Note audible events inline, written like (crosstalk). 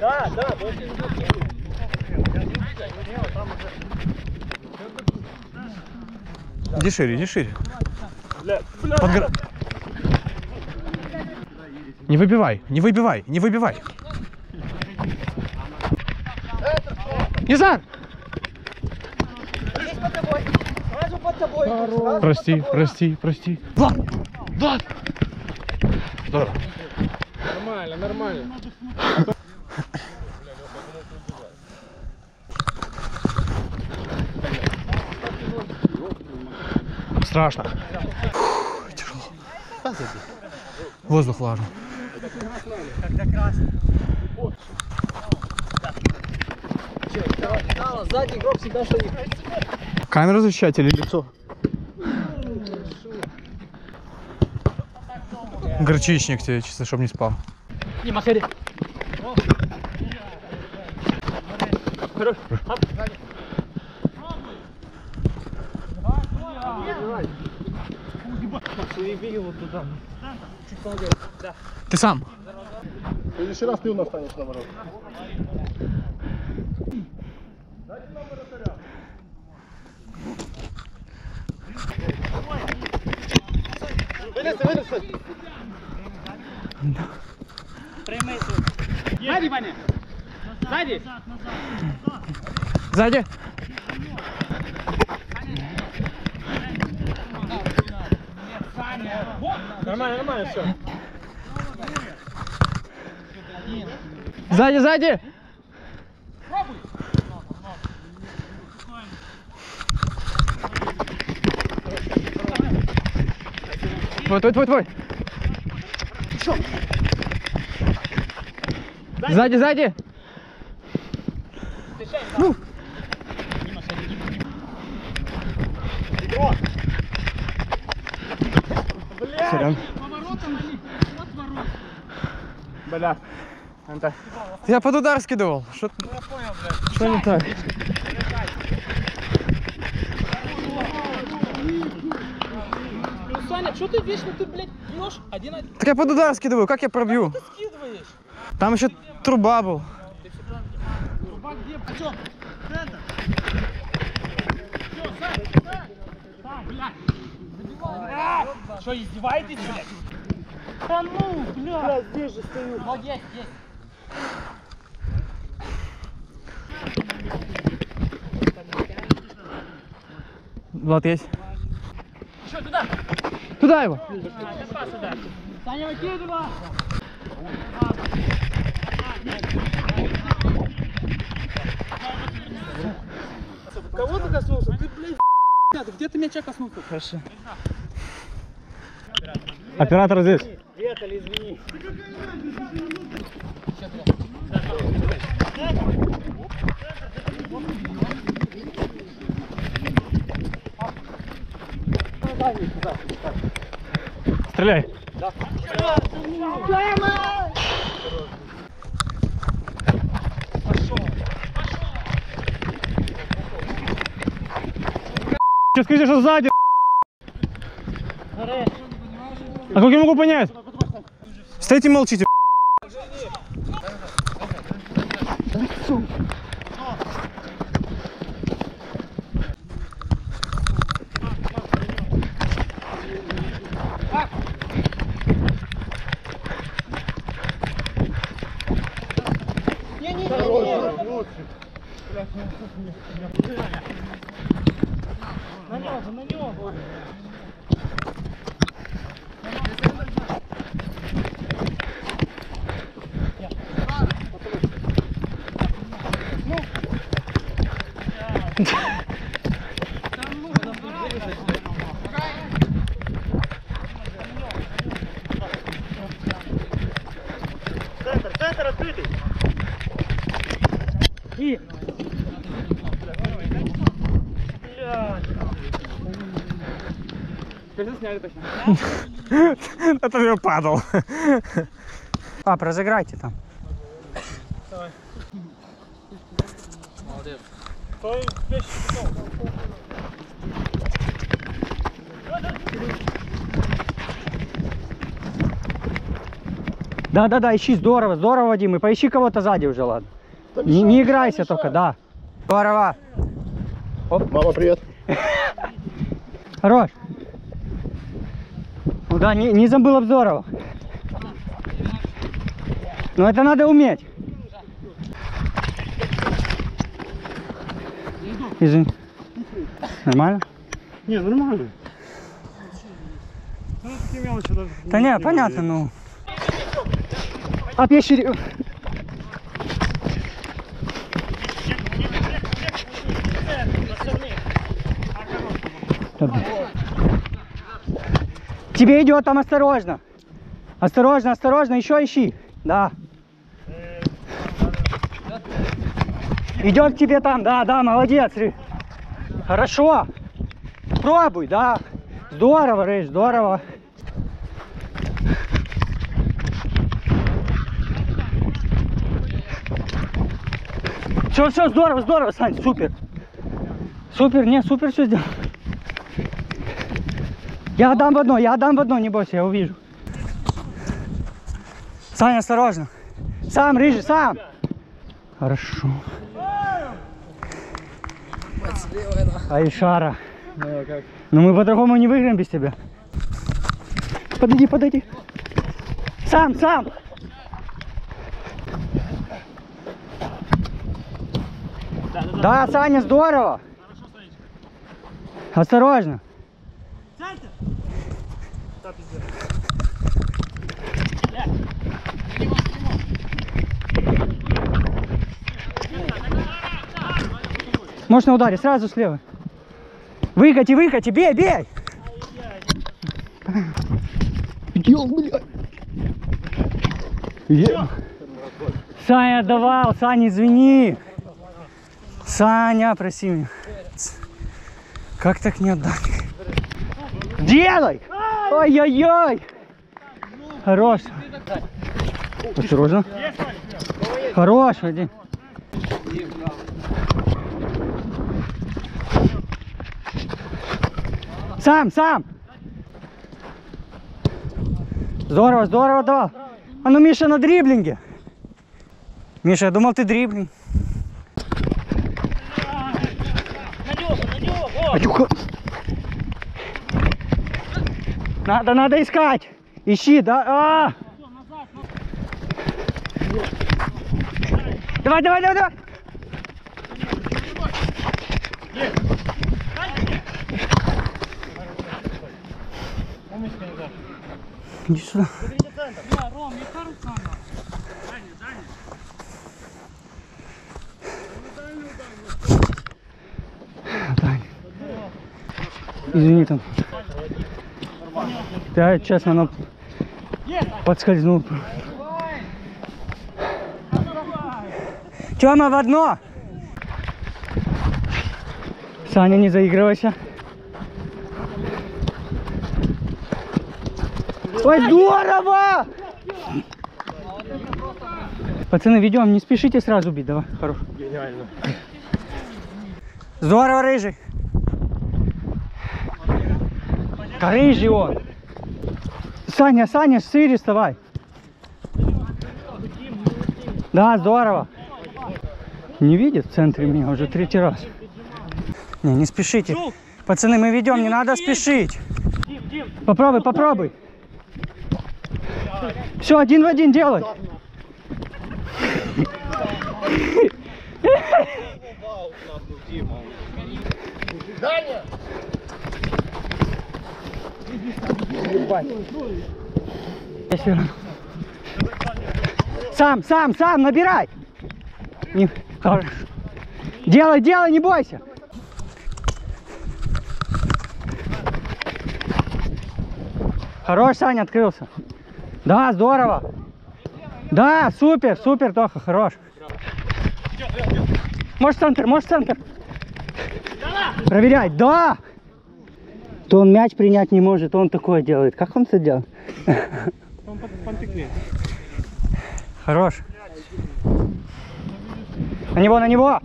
Да, да, Иди шире, иди шире. Подгра- Не выбивай, не выбивай, не выбивай. Сразу Прости, прости, прости. Влад! Влад! Здорово. Нормально, нормально. Страшно. Фух, тяжело. Воздух влажный. Сначала Сзади игрок всегда стоит. Камеру защищать или лицо? Горчичник тебе, чисто, чтобы не спал. Не, Масери. его туда. Ты сам. В следующий раз ты у нас станешь на ворот. Вылезай, вылезай. Сзади, Ваня. Сзади. Сзади. Нормально, нормально, все. Сзади, сзади. Твой, твой, твой, твой. Сзади, сзади. Ну. Бля. Антон. Я под удар скидывал. Что, что не так? Саня, что ты вечно, ты, блядь, бьешь один один Так я под удар скидываю, как я пробью? скидываешь? Там еще труба был. Труба где? А что? Центр. Все, Сань, Сань. Там, блядь. Что, издеваетесь, блядь? Да ну, блядь. Бля, здесь же стою. Вот здесь, здесь. Влад есть? Что, туда? Туда его. Саня, выкидывай. Кого ты коснулся? Ты, блядь, ты где ты мяча коснулся? Хорошо. Оператор здесь. Вертали, извини. Стреляй. Сейчас скажи, что сзади. А как я могу понять? Стоите и молчите. На него, на него. Центр, центр открытый. И. Теперь засняли точно. (laughs) Это я падал. А, разыграйте там. Стой, вещи, Да-да-да, ищи, здорово, здорово, Вадим. И поищи кого-то сзади уже, ладно. Не, не играйся только, да. Здорово. Мама, привет. Хорош. Ну да, не, не забыл здорово. Но это надо уметь. Извини. Нормально? Не, нормально. Ну. Да не, понятно, ну. Опещери. Тебе идет там осторожно. Осторожно, осторожно, еще ищи. Да. Идет к тебе там, да, да, молодец. Хорошо. Пробуй, да. Здорово, Рыж, здорово. Все, все, здорово, здорово, Сань, супер. Супер, не, супер все сделал. Я отдам в одно, я отдам в одно, не бойся, я увижу. Саня, осторожно. Сам, Рыжий, сам. Хорошо. Айшара. Ну мы по-другому не выиграем без тебя. Подойди, подойди. Сам, сам. Да, Саня, здорово. Осторожно. Можешь на сразу слева. Выкати, выкати, бей, бей. Идем, блядь. Е- Саня отдавал, Саня, извини. Саня, проси меня. Как так не отдать? Делай! Ой-ой-ой! Хорош. Осторожно. Хорош, Вадим. Сам, сам. Здорово, здорово давал. А ну, Миша, на дриблинге. Миша, я думал, ты дриблинг. На него, на него, вот. Атюха. Надо, надо искать. Ищи, да. А! Давай, давай, давай, давай. Иди сюда. Извини там. Да, честно, но подскользнул. Тёма в одно. Саня, не заигрывайся. Ой, здорово! Пацаны, ведем, не спешите сразу бить, давай, хорош. Гениально. Здорово, рыжий. Рыжий он. Саня, Саня, шире вставай. Да, здорово. Не видит в центре меня уже третий раз. Не, не спешите. Пацаны, мы ведем, не надо спешить. Попробуй, попробуй. Все, один в один делай. Даня! Равно. Сам, сам, сам, набирай. Не-. Делай, делай, не бойся. Хорош, Саня, открылся. Да, здорово. Да, супер, супер, Тоха, хорош. Можешь центр, можешь центр. Проверяй, да. То он мяч принять не может, он такое делает. Как он это? Там пантыкни. Хорош. На него, на него.